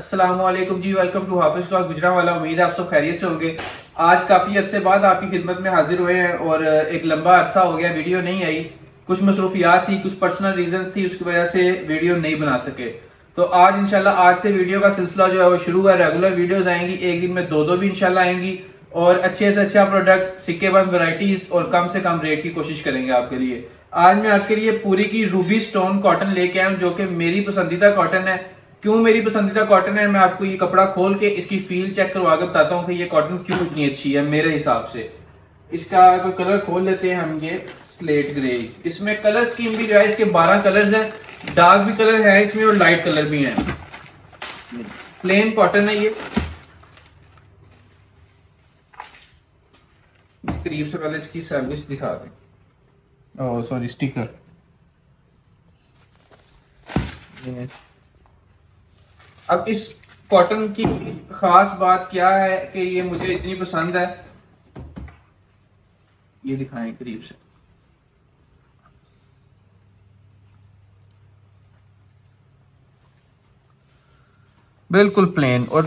السلام علیکم جی welcome to Hafiz class Gujranwala, امید ہے آپ سب خیریت سے ہوں گے۔ آج کافی عرصے بعد آپ کی خدمت میں حاضر ہوئے ہیں اور ایک لمبا عرصہ ہو گیا، ویڈیو نہیں آئی۔ کچھ مصروفیات تھی، کچھ پرسنل ریزنز تھی، اس کی وجہ سے ویڈیو نہیں بنا سکے۔ تو آج انشاءاللہ، آج سے ویڈیو کا سلسلہ جو ہے وہ شروع ہے ریگولر ویڈیوز آئیں گی، ایک دن میں دو دو بھی انشاءاللہ آئیں گی۔ اور اچھے سے اچھا پروڈکٹ سکے بند ورائٹیز اور کم سے کم ریٹ کی کوشش کریں گے آپ کے لیے۔ آج میں آپ کے لیے پوری کی روبی سٹون کاٹن لے کے آیا ہوں، جو کہ میری پسندیدہ کاٹن ہے۔ کیوں میری پسندیدہ کاٹن ہے؟ میں آپ کو یہ کپڑا کھول کے اس کی فیل چیک کروا کے بتاتا ہوں کہ یہ کاٹن کیوں اتنی اچھی ہے میرے حساب سے۔ اس کا کوئی کلر کھول لیتے ہیں ہم یہ سلیٹ گرے اس میں کلر سکیم بھی جو ہے، اس کے بارہ کلرز ہیں۔ ڈارک بھی کلر ہے اس میں اور لائٹ کلر بھی ہیں۔ پلین کاٹن ہے یہ۔ قریب سے پہلے اس کی سروس دکھا دیں۔ او سوری اسٹیکر اب اس کاٹن کی خاص بات کیا ہے کہ یہ مجھے اتنی پسند ہے؟ یہ دکھائیں قریب سے۔ بالکل پلین اور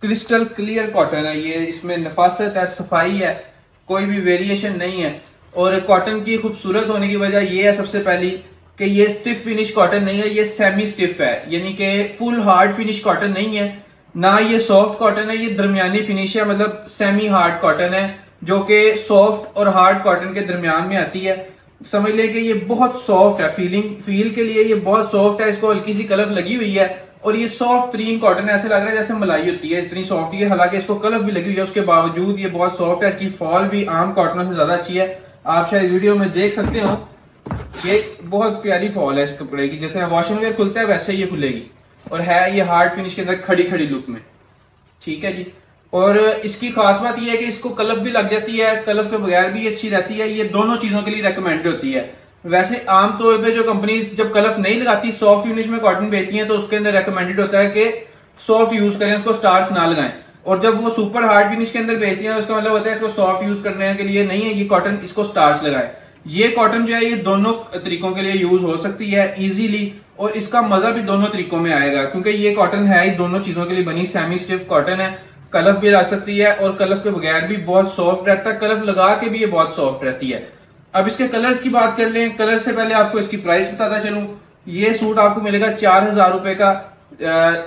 کرسٹل کلیئر کاٹن ہے۔ یہ اس میں نفاست ہے، صفائی ہے، کوئی بھی ویریشن نہیں ہے۔ اور کاٹن کی خوبصورت ہونے کی وجہ یہ ہے، سب سے پہلی کہ یہ سٹف فنش کاٹن نہیں ہے، یہ سیمی سٹف ہے۔ یعنی کہ فل ہارڈ فنش کاٹن نہیں ہے۔ نہ یہ سافٹ کاٹن ہے، یہ درمیانی فنش ہے۔ مطلب سیمی ہارڈ کاٹن ہے، جو کہ سافٹ اور ہارڈ کاٹن کے درمیان میں آتی ہے۔ سمجھ لیں کہ یہ بہت سافٹ ہے۔ فیلنگ فیل کے لیے یہ بہت سافٹ ہے۔ اس کو ہلکی سی کلف لگی ہوئی ہے۔ اور یہ سافٹ ترین کاٹن ہے، ایسے لگ رہا ہے جیسے ملائی ہوتی ہے۔ اتنی سافٹ ہے۔ حالانکہ اس کو کلف بھی لگی ہوئی ہے۔ اس کے باوجود یہ بہت سافٹ ہے۔ اس کی فال بھی عام کاٹنوں سے زیادہ اچھی ہے۔ آپ شاید ویڈیو میں دیکھ سکتے ہو یہ بہت پیاری فال ہے اس کپڑے کی، جیسے واشنگ ویئر کھلتا ہے ویسے یہ کھلے گی۔ اور ہے یہ ہارڈ فنش کے اندر کھڑی کھڑی لک میں۔ ٹھیک ہے جی۔ اور اس کی خاص بات یہ ہے کہ اس کو کلف بھی لگ جاتی ہے، کلف کے بغیر بھی اچھی رہتی ہے، یہ دونوں چیزوں کے لیے ریکمینڈ ہوتی ہے۔ ویسے عام طور پہ جو کمپنیز جب کلف نہیں لگاتی سافٹ فنش میں کاٹن بیچتی ہیں تو اس کے اندر ریکمینڈڈ ہوتا ہے کہ سافٹ یوز کریں، اس کو سٹارز نہ لگائیں۔ اور جب وہ سپر ہارڈ فنش کے اندر بیچتی ہیں تو اس کا مطلب ہوتا ہے اس کو سافٹ یوز کرنے کے لیے نہیں ہے، یہ کاٹن اس کو سٹارز لگائیں یہ کاٹن جو ہے یہ دونوں طریقوں کے لیے یوز ہو سکتی ہے ایزیلی اور اس کا مزہ بھی دونوں طریقوں میں آئے گا کیونکہ یہ کاٹن ہے ہی، دونوں چیزوں کے لیے بنی سیمی سٹیف کاٹن ہے۔ کلف بھی رکھ سکتی ہے اور کلف کے بغیر بھی بہت سافٹ رہتا ہے۔ کلف لگا کے بھی یہ بہت سافٹ رہتی ہے۔ اب اس کے کلرز کی بات کر لیں۔ کلر سے پہلے آپ کو اس کی پرائس بتاتا چلوں۔ یہ سوٹ آپ کو ملے گا چار ہزار روپے کا۔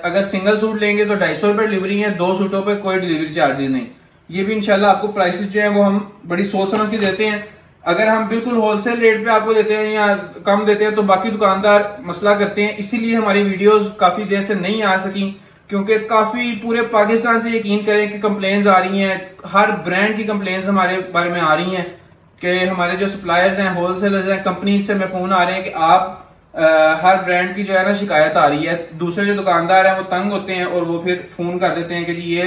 اگر سنگل سوٹ لیں گے تو ڈھائی سو روپے ڈلیوری ہے دو سوٹوں پہ کوئی ڈلیوری چارجز نہیں۔ یہ بھی انشاءاللہ آپ کو پرائسز جو ہے وہ ہم بڑی سوچ سمجھ کے دیتے ہیں۔ اگر ہم بالکل ہول سیل ریٹ پہ آپ کو دیتے ہیں یا کم دیتے ہیں تو باقی دکاندار مسئلہ کرتے ہیں، اسی لیے ہماری ویڈیوز کافی دیر سے نہیں آ سکیں، کیونکہ کافی پورے پاکستان سے یقین کریں کہ کمپلینز آ رہی ہیں، ہر برانڈ کی کمپلینز ہمارے بارے میں آ رہی ہیں کہ ہمارے جو سپلائرز ہیں ہول سیلرز ہیں کمپنیز سے میں فون آ رہے ہیں کہ آپ ہر برانڈ کی جو ہے نا شکایت آ رہی ہے۔ دوسرے جو دکاندار ہیں، وہ تنگ ہوتے ہیں اور وہ پھر فون کر دیتے ہیں کہ جی یہ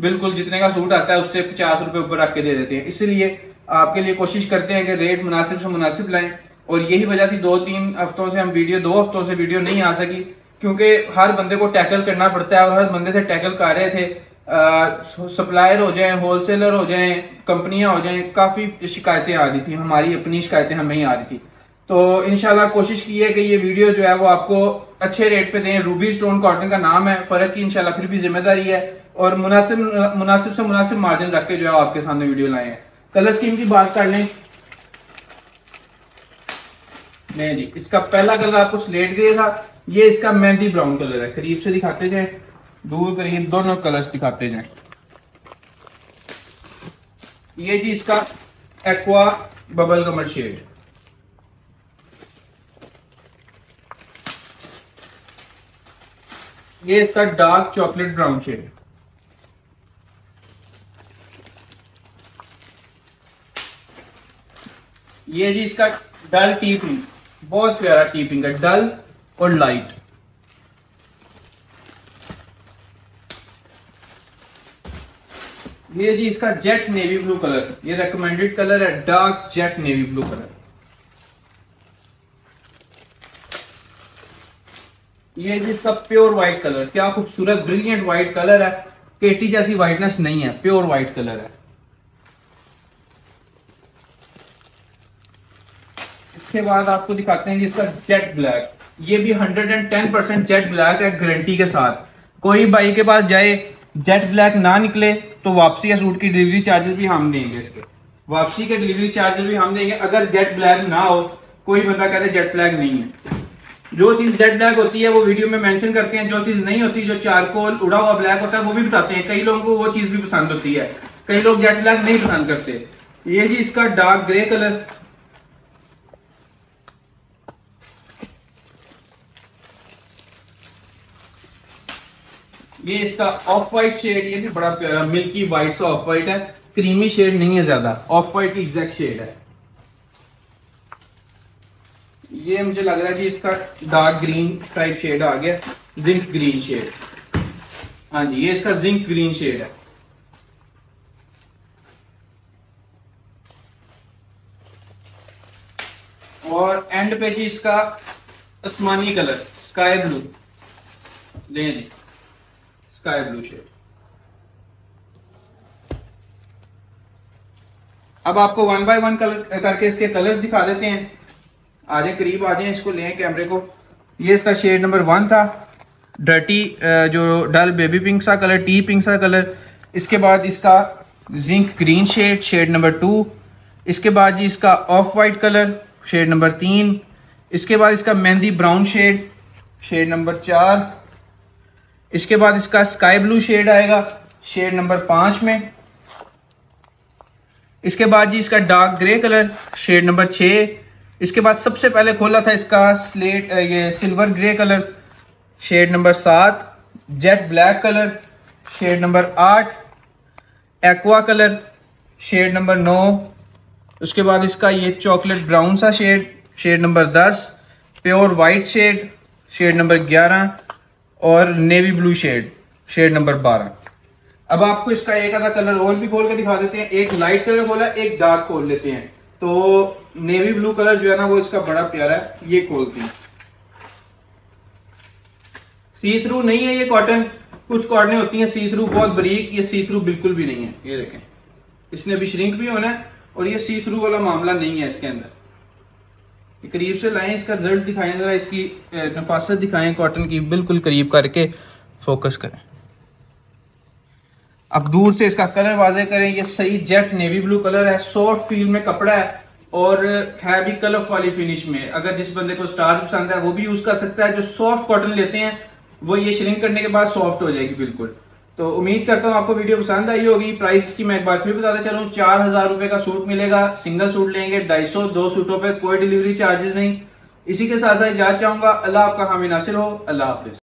بالکل جتنے کا سوٹ آتا ہے، اس سے پچاس روپے اوپر رکھ کے دے دیتے ہیں۔ اسی لیے آپ کے لیے کوشش کرتے ہیں کہ ریٹ مناسب سے مناسب لائیں اور یہی وجہ تھی دو تین ہفتوں سے ہم ویڈیو دو ہفتوں سے ویڈیو نہیں آ سکی، کیونکہ ہر بندے کو ٹیکل کرنا پڑتا ہے اور ہر بندے سے ٹیکل کر رہے تھے۔ سپلائر ہو جائیں ہول سیلر ہو جائیں، کمپنیاں ہو جائیں، کافی شکایتیں آ رہی تھیں۔ ہماری اپنی شکایتیں ہمیں ہی آ رہی تھی تو انشاءاللہ کوشش کی ہے کہ یہ ویڈیو جو ہے وہ آپ کو اچھے ریٹ پہ دیں۔ روبی سٹون کاٹن کا نام ہے، فرق کی انشاءاللہ پھر بھی ذمہ داری ہے۔ اور مناسب مناسب سے مناسب مارجن رکھ کے جو ہے آپ کے سامنے ویڈیو لائے ہیں۔ کلر سکیم کی بات کر لیں۔ نہیں جی اس کا پہلا کلر آپ کو سلیٹ گرے تھا۔ یہ اس کا مہندی براؤن کلر ہے، قریب سے دکھاتے جائیں۔ دور قریب دونوں کلرز دکھاتے جائیں۔ یہ جی اس کا ایکوا ببل کمر شیڈ یہ اس کا ڈارک چاکلیٹ براؤن شیڈ یہ جی اس کا ڈل ٹی ٹیپنگ بہت پیارا ٹی ٹیپنگ ہے ڈل اور لائٹ یہ جی اس کا جیٹ نیوی بلو کلر یہ ریکمینڈڈ کلر ہے dark jet navy blue colour یہ جی اس کا پیور وائٹ کلر کیا خوبصورت بریلینٹ وائٹ کلر ہے۔ کیٹی جیسی وائٹنس نہیں ہے پیور وائٹ کلر ہے۔ کے بعد آپ کو دکھاتے ہیں جس کا جیٹ بلیک یہ بھی hundred and ten percent jet black ہے گارنٹی کے ساتھ. کوئی بھائی کے پاس جائے جیٹ بلیک نہ نکلے تو واپسی یا سوٹ کی ڈیلیوری چارجز بھی ہم دیں گے اس کے. واپسی کے ڈیلیوری چارجز بھی ہم دیں گے اگر جیٹ بلیک نہ ہو. کوئی بندہ کہتے جیٹ بلیک نہیں ہے. جو چیز جیٹ بلیک ہوتی ہے وہ ویڈیو میں مینشن کرتے ہیں. جو چیز نہیں ہوتی، جو چارکول اڑا ہوا بلیک ہوتا ہے وہ بھی بتاتے ہیں. کئی لوگوں کو وہ چیز بھی پسند ہوتی ہے. کئی لوگ جیٹ بلیک نہیں پسند کرتے. یہ جی اس کا ڈارک گرے کلر یہ اس کا آف وائٹ شیڈ یہ بھی بڑا پیارا ملکی وائٹ سا آف وائٹ ہے کریمی شیڈ نہیں ہے زیادہ آف وائٹ کی ایگزیکٹ شیڈ ہے۔ یہ مجھے لگ رہا ہے جی اس کا ڈارک گرین ٹائپ شیڈ آ گیا زنک گرین شیڈ ہاں جی یہ اس کا زنک گرین شیڈ ہے۔ اور اینڈ پہ جی اس کا اسمانی کلر اسکائی بلو لیں جی۔ اسکائی بلو شیڈ اب آپ کو ون بائی ون کر کے اس کے کلرز دکھا دیتے ہیں آ جائیں قریب آ جائیں اس کو لیں کیمرے کو یہ اس کا شیڈ نمبر ون تھا ڈرٹی جو ڈل بیبی پنک سا کلر ٹی پنک سا کلر اس کے بعد اس کا zinc green shade shade number two اس کے بعد جی اس کا off white colour shade number تین اس کے بعد اس کا mehndi brown shade shade number چار اس کے بعد اس کا اسکائی بلو شیڈ آئے گا شیڈ نمبر پانچ میں. اس کے بعد جی اس کا dark grey colour shade number چھ. اس کے بعد سب سے پہلے کھولا تھا اس کا سلیٹ یہ silver grey colour shade number سات. Jet black colour shade number آٹھ. ایکوا کلر شیڈ نمبر نو. اس کے بعد اس کا یہ چاکلیٹ براؤن سا شیڈ شیڈ نمبر دس. Pure white shade shade number گیارہ. اور navy blue shade shade number بارہ اب آپ کو اس کا ایک آدھا کلر اور بھی کھول کے دکھا دیتے ہیں. ایک لائٹ کلر کھولا، ایک ڈارک کھول لیتے ہیں. تو نیوی بلو کلر جو ہے نا وہ اس کا بڑا پیارا ہے یہ کھولتے ہیں. سی تھرو نہیں ہے یہ کاٹن کچھ کاٹنیں ہوتی ہیں سی تھرو بہت بریک، یہ سی تھرو بالکل بھی نہیں ہے. یہ دیکھیں. اس نے بھی شرنک بھی ہونا ہے اور یہ سی تھرو والا معاملہ نہیں ہے اس کے اندر. قریب سے لائیں، اس کا رزلٹ دکھائیں، ذرا اس کی نفاست دکھائیں کاٹن کی بالکل قریب کر کے فوکس کریں۔ اب دور سے اس کا کلر واضح کریں، یہ صحیح جیٹ نیوی بلو کلر ہے سافٹ فیل میں کپڑا ہے اور ہے بھی کلف والی فینش میں۔ اگر جس بندے کو سٹار پسند ہے، وہ بھی یوز کر سکتا ہے، جو سافٹ کاٹن لیتے ہیں، وہ یہ شرنک کرنے کے بعد سافٹ ہو جائے گی، بالکل۔ تو امید کرتا ہوں آپ کو ویڈیو پسند آئی ہوگی۔ پرائس کی میں ایک بار پھر بتاتا چلوں۔ چار ہزار روپے کا سوٹ ملے گا۔ سنگل سوٹ لیں گے۔ ڈھائی سو، دو سوٹوں پہ کوئی ڈیلیوری چارجز نہیں۔ اسی کے ساتھ ساتھ اجازت چاہوں گا۔ اللہ آپ کا حامی ناصر ہو۔ اللہ حافظ۔